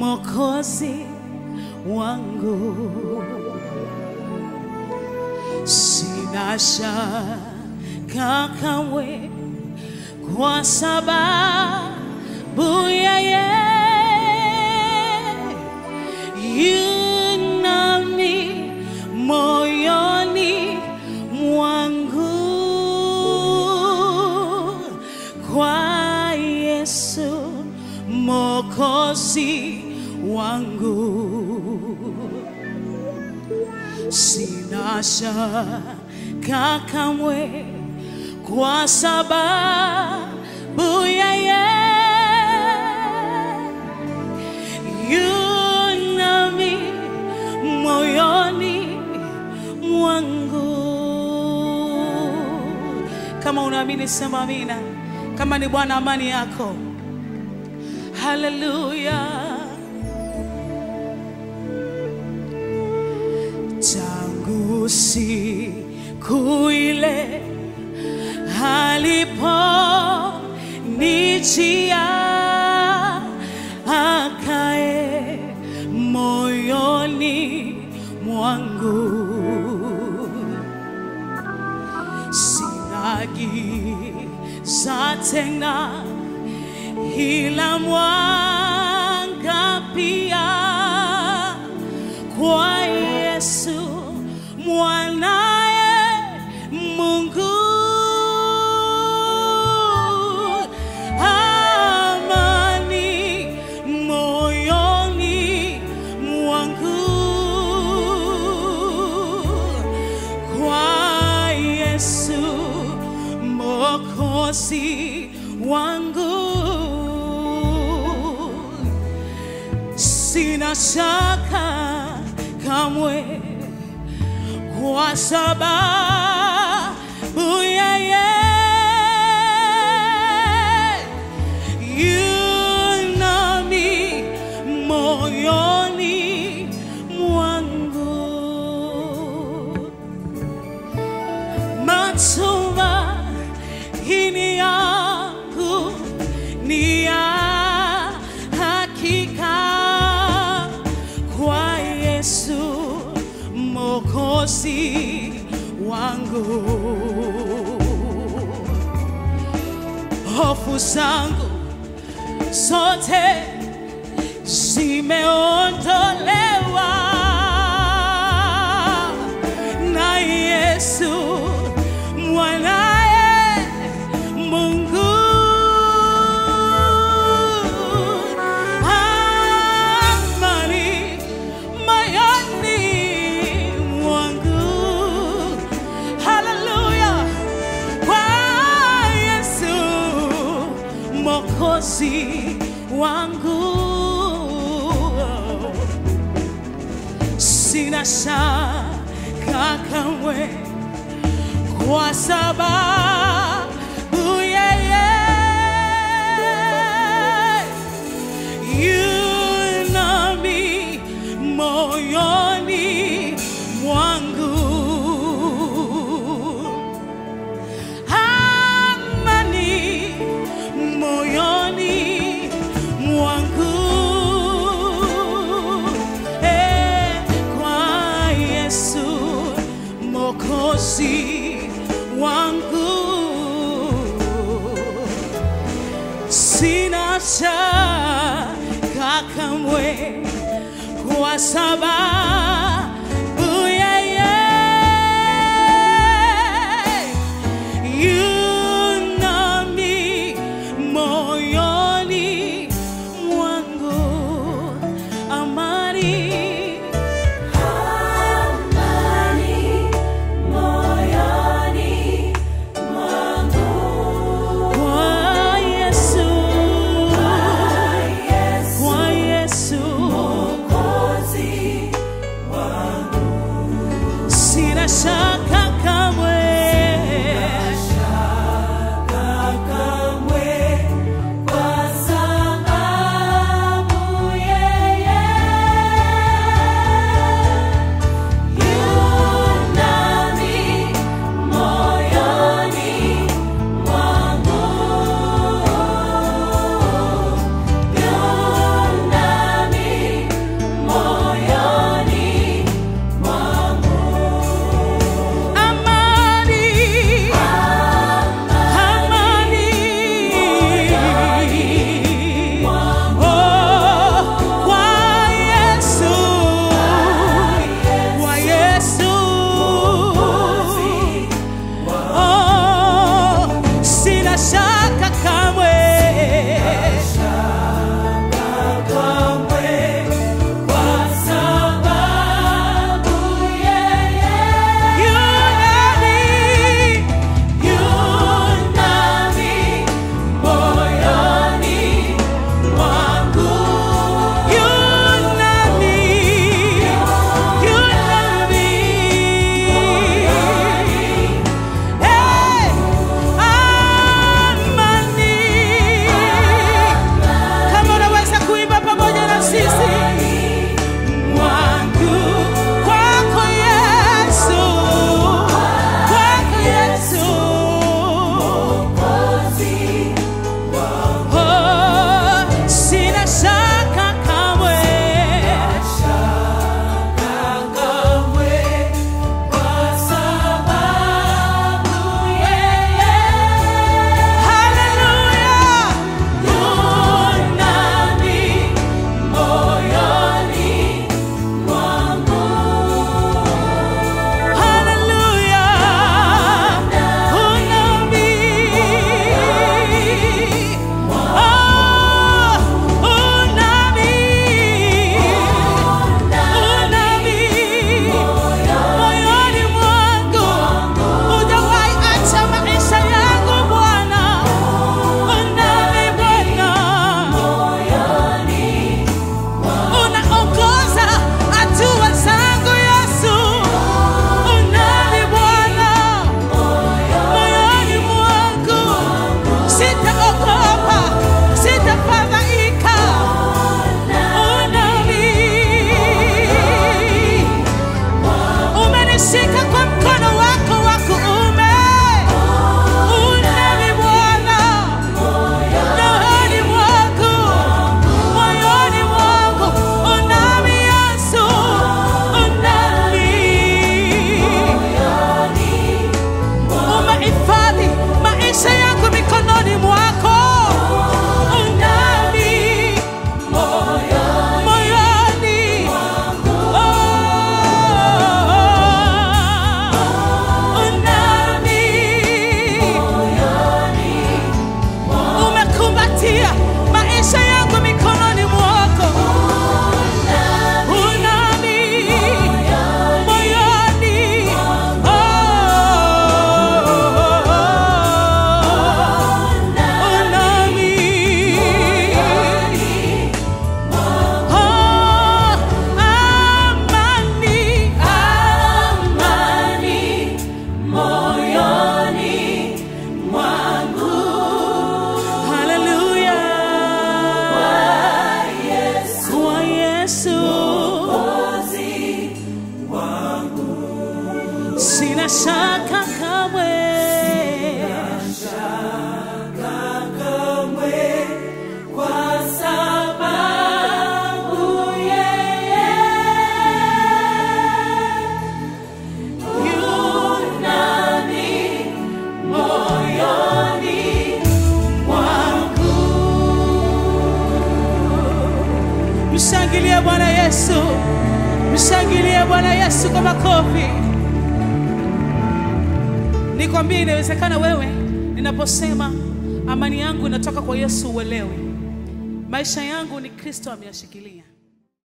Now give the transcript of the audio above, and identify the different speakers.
Speaker 1: Mwokozi wangu, sina shaka kamwe, kwa sababu yeye shaka kamwe, kwa sababu yeye yunami moyoni mwangu. Kama unaamini sema amina. Kama ni Bwana amani yako, haleluya. Siku ile alipo nijia akae moyoni mwangu sina giza tena, ila mwanga Mwokozi wangu, sina shaka kamwe, kwa sababu Mwokozi wangu. Hofu zangu zote zimeondolewa sina shaka kamwe, kwa sababu yeye yunami sina shaka kamwe, kwa sababu yeye yunami moyoni Oh take Mshangilie Bwana Yesu, mshangilie Bwana Yesu kwa makofi. Nikwambie, inawezekana wewe, ninaposema amani yangu inatoka kwa Yesu, uelewe maisha yangu ni Kristo ameyashikilia.